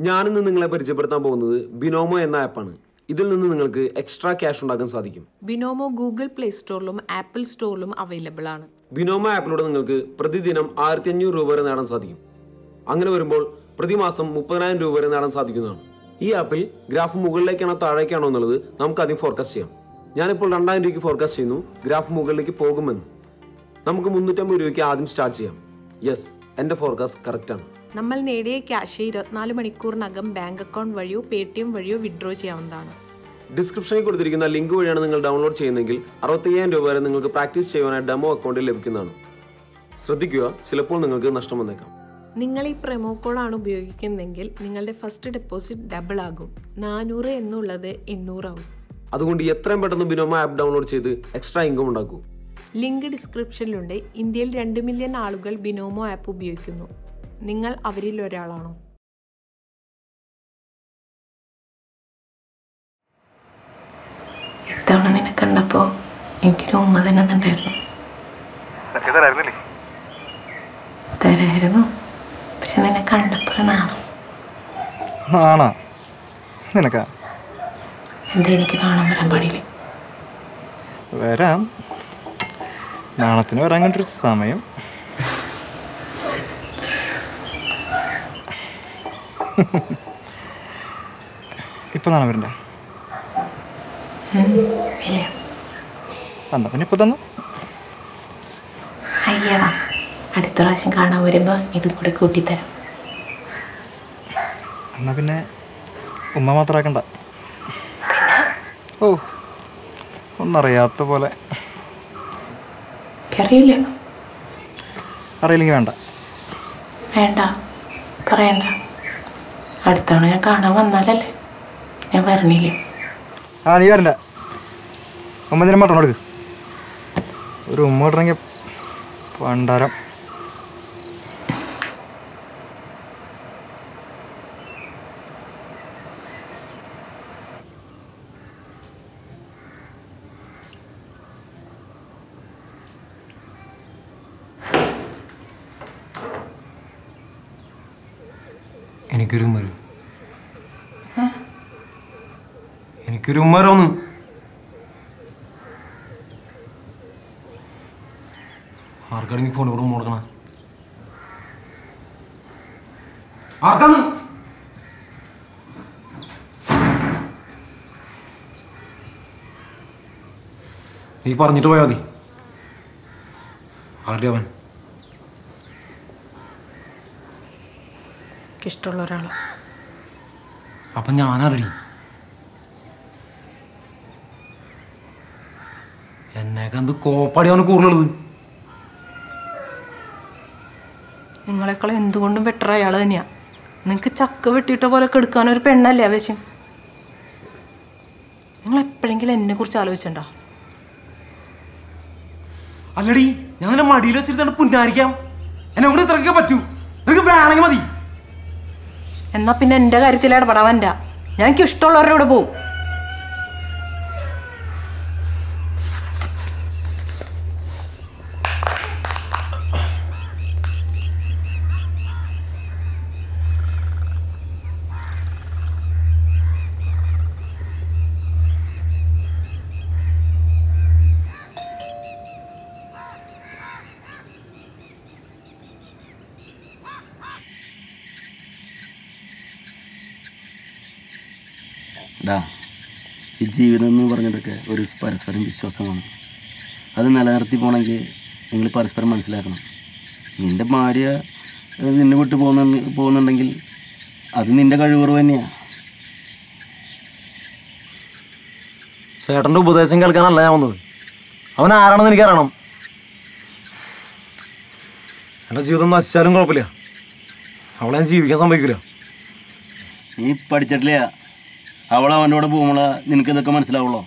ഞാനിന്ന് നിങ്ങളെ പരിചയപ്പെടുത്താൻ പോകുന്നത് ബിനോമോ എന്ന ആപ്പാണ് ഇതിൽ നിന്ന് നിങ്ങൾക്ക് എക്സ്ട്രാ ക്യാഷ് ഉണ്ടാക്കാൻ സാധിക്കും. ബിനോമോ ഗൂഗിൾ പ്ലേ സ്റ്റോറിലും ആപ്പിൾ സ്റ്റോറിലും അവൈലബിൾ ആണ്. ബിനോമോ ആപ്പിലൂടെ നിങ്ങൾക്ക് പ്രതിദിനം ആയിരത്തി അഞ്ഞൂറ് രൂപ വരെ നേടാൻ സാധിക്കും. അങ്ങനെ വരുമ്പോൾ പ്രതിമാസം മുപ്പതിനായിരം രൂപ വരെ നേടാൻ സാധിക്കുന്നതാണ്. ഈ ആപ്പിൽ ഗ്രാഫ് മുകളിലേക്കാണോ താഴേക്കാണോ എന്നുള്ളത് നമുക്ക് ആദ്യം ഫോർകാസ്റ്റ് ചെയ്യാം. ഞാനിപ്പോൾ രണ്ടായിരം രൂപയ്ക്ക് ഫോർകാസ്റ്റ് ചെയ്യുന്നു. ഗ്രാഫ് മുകളിലേക്ക് പോകുമെന്ന്. നമുക്ക് മുന്നൂറ്റമ്പത് രൂപയ്ക്ക് ആദ്യം സ്റ്റാർട്ട് ചെയ്യാം. യെസ് എന്റെ ഫോർകാസ്റ്റ് കറക്റ്റാണ് നമ്മൾ നേടിയ ക്യാഷ് ഇരുപത്തിനാല് മണിക്കൂറിനകം ബാങ്ക് അക്കൗണ്ട് വഴിയോ പേ ടി എം വഴിയോ വിഡ്രോ ചെയ്യാവുന്നതാണ്. ഡിസ്ക്രിപ്ഷനിൽ കൊടുത്തിരിക്കുന്ന ലിങ്ക് വഴിയാണ് നിങ്ങൾ ഡൗൺലോഡ് ചെയ്യുന്നതെങ്കിൽ അറുപത്തയ്യായിരം രൂപ വരെ നിങ്ങൾക്ക് പ്രാക്ടീസ് ചെയ്യുവാനായി ഡെമോ അക്കൗണ്ടിൽ ലഭിക്കുന്നതാണ്. ശ്രദ്ധിക്കുക ചിലപ്പോൾ നിങ്ങൾക്ക് നഷ്ടം വന്നേക്കാം. നിങ്ങൾ ഈ പ്രൊമോ കോഡാണ് ഉപയോഗിക്കുന്നതെങ്കിൽ നിങ്ങളുടെ ഫസ്റ്റ് ഡെപ്പോസിറ്റ് ഡബിൾ ആകും. നാനൂറ് എന്നുള്ളത് എണ്ണൂറാവും. അതുകൊണ്ട് എത്രയും പെട്ടെന്ന് ബിനോമ ആപ്പ് ഡൗൺലോഡ് ചെയ്ത് എക്സ്ട്രാ ഇൻകം ഉണ്ടാക്കൂ. ലിങ്ക് ഡിസ്ക്രിപ്ഷനിലുണ്ട്. ഇന്ത്യയിൽ രണ്ട് മില്യൺ ആളുകൾ ബിനോമോ ആപ്പ് ഉപയോഗിക്കുന്നു. നിങ്ങൾ അവരിൽ ഒരാളാണോ? ഇത്തവണ നിന്നെ കണ്ടപ്പോ എനിക്കൊരു ഉമ്മ തന്നെ ഉണ്ടായിരുന്നു തരായിരുന്നു. പക്ഷെ നിന്നെ കണ്ടപ്പോൾ നാണം. നാണാ? നിനക്കാ? എന്താ എനിക്ക് നാണം വരാൻ പാടില്ല? വരാം. നാണത്തിന് വരാൻ കണ്ടൊരു സമയം ഇപ്പൊ നാളെ വരണ്ടേ എന്നാ പിന്നെ ഇപ്പൊ തന്നു? അയ്യാ അടുത്ത പ്രാവശ്യം കാണാൻ വരുമ്പോ ഇതും കൂടെ കൂട്ടിത്തരാം. എന്നാ പിന്നെ ഉമ്മ മാത്രമാക്കണ്ട ഓ ഒന്നറിയാത്ത പോലെ. അറിയില്ലേ. അറിയില്ലെങ്കിൽ വേണ്ട. വേണ്ട പറയണ്ട. അടുത്ത തവണ ഞാൻ കാണാൻ വന്നാലല്ലേ? ഞാൻ വരണില്ല? ആ നീ വരണ്ട. ഉമ്മ എടുക്ക് ഒരു ഉമ്മ ഇടണമെങ്കിൽ പണ്ടാരം. എനിക്കൊരു ഉമ്മ എനിക്കൊരു ഉമ്മ വരോന്ന് ആർക്കാണെങ്കിൽ ഫോൺ ഫോണിൽ കൂടെ മുടക്കണ ആർക്കാന്ന് നീ പറഞ്ഞിട്ട് പോയാ മതി. ആരുടെ അവൻ? എനിക്കിഷ്ടമുള്ള ഒരാൾ അപ്പൊ ഞാനാരടി എന്നേക്ക് എന്ത് കോപ്പടിയാണ് കൂടുതലുള്ളത് നിങ്ങളെക്കാളും എന്തുകൊണ്ടും ബെറ്റർ അയാൾ തന്നെയാ. നിങ്ങൾക്ക് ചക്ക വെട്ടിയിട്ട പോലെ കെടുക്കാൻ ഒരു പെണ്ണല്ലേ ആവശ്യം? നിങ്ങൾ എപ്പോഴെങ്കിലും എന്നെ കുറിച്ച് ആലോചിച്ചിട്ടുണ്ടോ അല്ലടി ഞാൻ മടിയിൽ വെച്ചിരുന്നാണ് പുന്നാരിക്കാം. എന്നെ കൂടെ ഇത്രയ്ക്ക് പറ്റൂ. നിനക്ക് വേണമെങ്കിൽ മതി. എന്നാ പിന്നെ എന്റെ കാര്യത്തിൽ ഇടപെടാൻ ഞാൻ എനിക്ക് ഇഷ്ടമുള്ളവരുടെ കൂടെ പോവും. ഡാ ഈ ജീവിതം എന്ന് പറഞ്ഞതൊക്കെ ഒരു പരസ്പരം വിശ്വാസമാണ്. അത് നിലനിർത്തി പോകണമെങ്കിൽ നിങ്ങൾ പരസ്പരം മനസ്സിലാക്കണം. നിന്റെ ഭാര്യ നിന്നെ വിട്ടു പോകുന്ന പോകുന്നുണ്ടെങ്കിൽ അത് നിന്റെ കഴിവുറവ് തന്നെയാണ് ചേട്ടന്റെ ഉപദേശം കേൾക്കാനല്ല ഞാൻ വന്നത്. അവൻ ആരാണെന്ന് എനിക്കറിയണം. എന്റെ ജീവിതം നശിച്ചാലും കുഴപ്പമില്ല. അവളെ ഞാൻ ജീവിക്കാൻ സമ്മതിക്കില്ല നീ പഠിച്ചിട്ടില്ല അവൾ അവന്റെ കൂടെ പോകുമ്പോൾ നിനക്ക് ഇതൊക്കെ മനസ്സിലാവുള്ളൂ?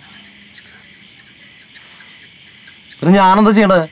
ഇത് ഞാനെന്താ ചെയ്യേണ്ടത്